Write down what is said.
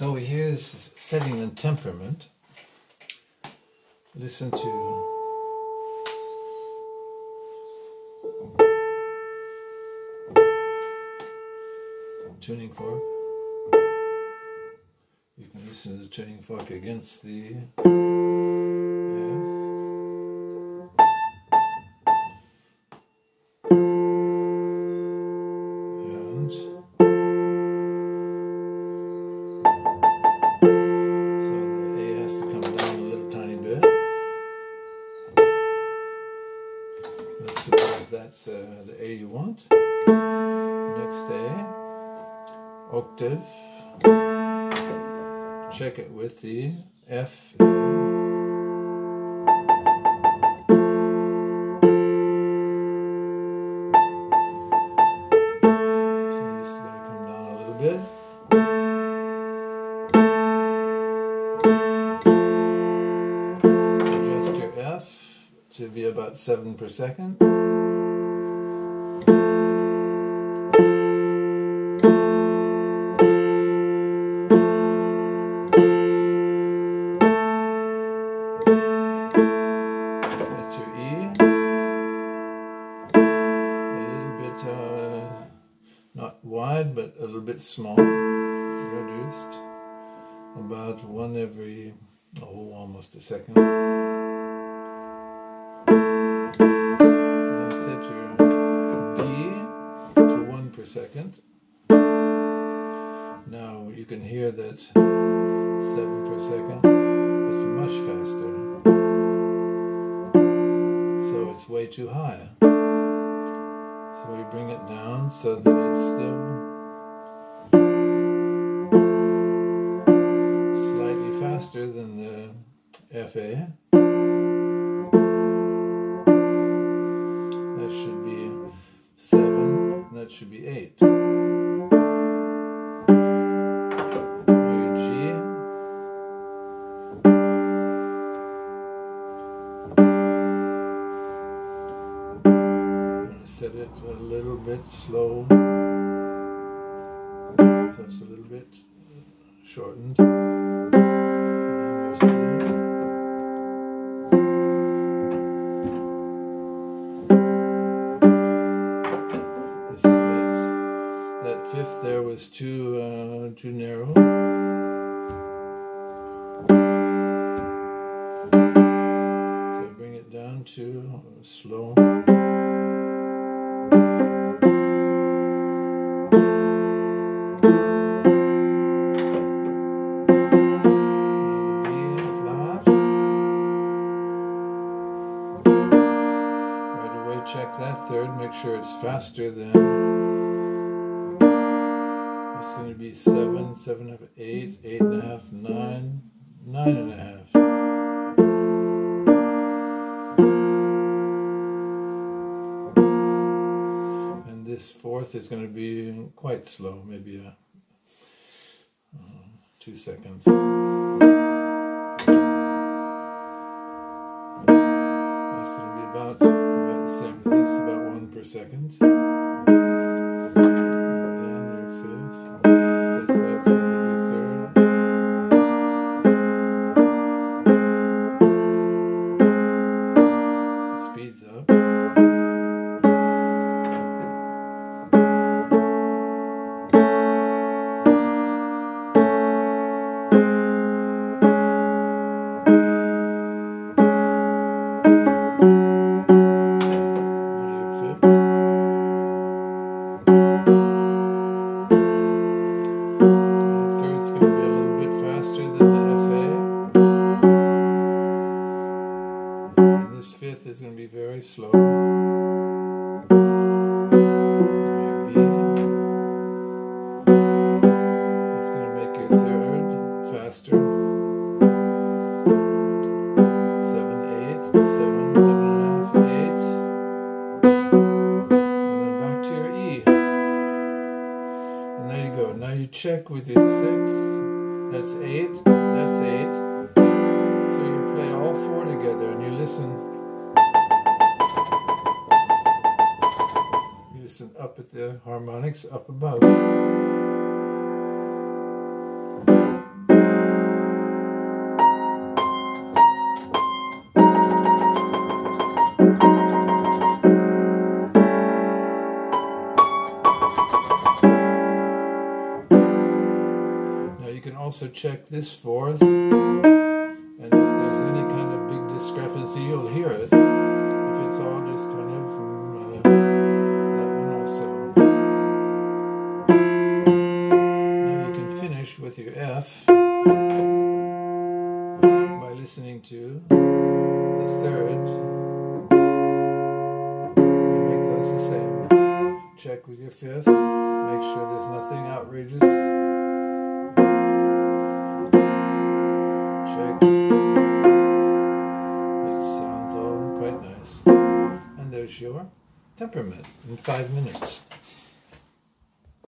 So here's setting the temperament. Listen to tuning fork. You can listen to the tuning fork against the that's uh, the A you want. Next A, octave. Check it with the F. To be about 7 per second. Small, reduced. About one every, oh, almost a second. Then set your D to one per second. Now you can hear that seven per second. It's much faster. So it's way too high. So we bring it down so that it's still faster than the FA. That should be 7, that should be 8. set it a little bit slow. So it's a little bit shortened. Was too uh, too narrow. So bring it down to slow. Right away, check that third, make sure it's faster than it's going to be seven, seven of eight, eight and a half, nine, nine and a half. And this fourth is going to be quite slow, maybe a, uh, two seconds. Is going to be very slow. It's going to make third faster. Seven, eight, seven, seven and a half, eight. And then back to your E. And there you go. Now you check with your sixth. That's eight. That's eight. So you play all four together and you listen. is up at the harmonics up above. also check this fourth, and if there's any kind of big discrepancy, you'll hear it. check with your fifth. Make sure there's nothing outrageous. Check. It sounds all quite nice. And there's your temperament in five minutes.